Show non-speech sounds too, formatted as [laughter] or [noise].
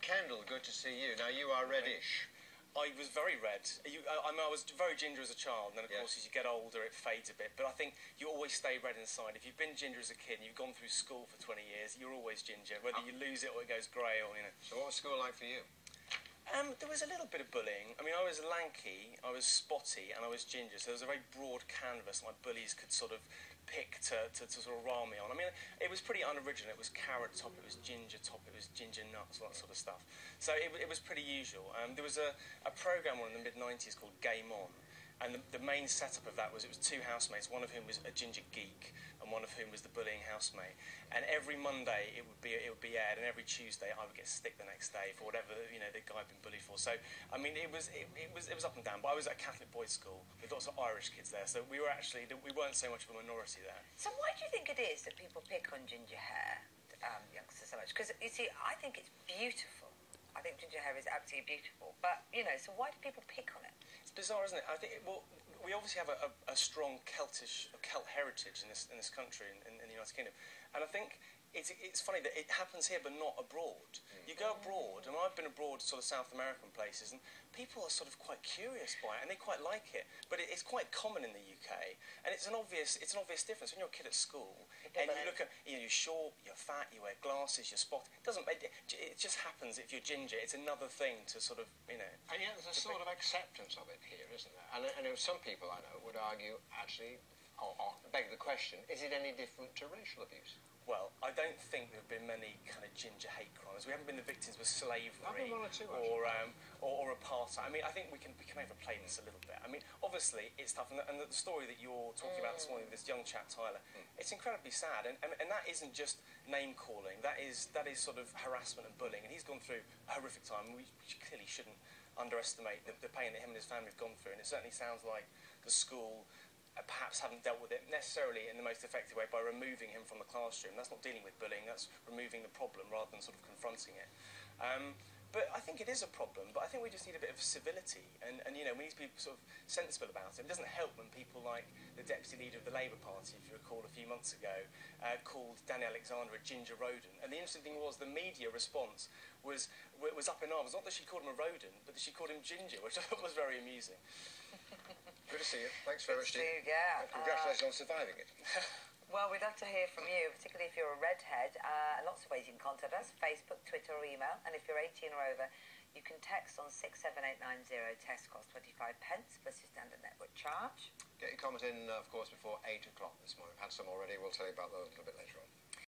Kendall, good to see you. Now, you are reddish. I was very red. You, I, I, mean, I was very ginger as a child, and then of Yeah. course as you get older it fades a bit. But I think you always stay red inside. If you've been ginger as a kid and you've gone through school for 20 years, you're always ginger, whether ah. you lose it or it goes grey or you know. So, what was school like for you? Um, there was a little bit of bullying. I mean, I was lanky, I was spotty, and I was ginger, so there was a very broad canvas my bullies could sort of pick to, to, to sort of rile me on. I mean, it was pretty unoriginal. It was carrot top, it was ginger top, it was ginger nuts, all that sort of stuff. So it, it was pretty usual. Um, there was a, a program on in the mid 90s called Game On, and the, the main setup of that was it was two housemates, one of whom was a ginger geek, and one of whom was the bullying housemate. And every Monday it would be it would be aired, and every Tuesday I would get stick the next day for whatever you know the guy had been bullied for. So I mean it was it, it was it was up and down. But I was at a Catholic boys' school with lots of Irish kids there, so we were actually we weren't so much of a minority there. So why do you think it is that people pick on ginger hair, um, youngsters, so much? Because you see, I think it's beautiful. I think ginger hair is absolutely beautiful. But you know, so why do people pick on it? Bizarre, isn't it? I think well we obviously have a, a, a strong Celtish Celt heritage in this in this country in, in, in the United Kingdom, and I think. It's, it's funny that it happens here but not abroad. You go abroad, and I've been abroad, to sort of South American places, and people are sort of quite curious by it, and they quite like it. But it, it's quite common in the UK, and it's an obvious it's an obvious difference when you're a kid at school, and you look at you know you're short, you're fat, you wear glasses, you're spot. It doesn't it, it just happens if you're ginger. It's another thing to sort of you know. And yet, there's a sort of acceptance of it here, isn't there? And, and some people I know would argue, actually, or, or beg the question, is it any different to racial abuse? Well, I don't think there have been many kind of ginger hate crimes. We haven't been the victims of slavery I've been one or two, or, um, or, or apartheid. I mean, I think we can we can overplay this a little bit. I mean, obviously it's tough, and the, and the story that you're talking about this morning, with this young chap Tyler, it's incredibly sad, and, and and that isn't just name calling. That is that is sort of harassment and bullying, and he's gone through a horrific time. We clearly shouldn't underestimate the, the pain that him and his family have gone through, and it certainly sounds like the school perhaps haven't dealt with it necessarily in the most effective way by removing him from the classroom. That's not dealing with bullying, that's removing the problem rather than sort of confronting it. Um, but I think it is a problem, but I think we just need a bit of civility and, and you know, we need to be sort of sensible about it. It doesn't help when people like the deputy leader of the Labour Party, if you recall a few months ago, uh, called Danny Alexander a ginger rodent. And the interesting thing was the media response was, was up in arms. Not that she called him a rodent, but that she called him ginger, which I thought [laughs] was very amusing. Good to see you. Thanks very much, Steve, yeah. And congratulations on surviving it. [laughs] Well, we'd love to hear from you, particularly if you're a redhead. Uh, lots of ways you can contact us Facebook, Twitter, or email. And if you're 18 or over, you can text on 67890. Text costs 25 pence plus your standard network charge. Get your comment in, uh, of course, before 8 o'clock this morning. We've had some already. We'll tell you about those a little bit later on.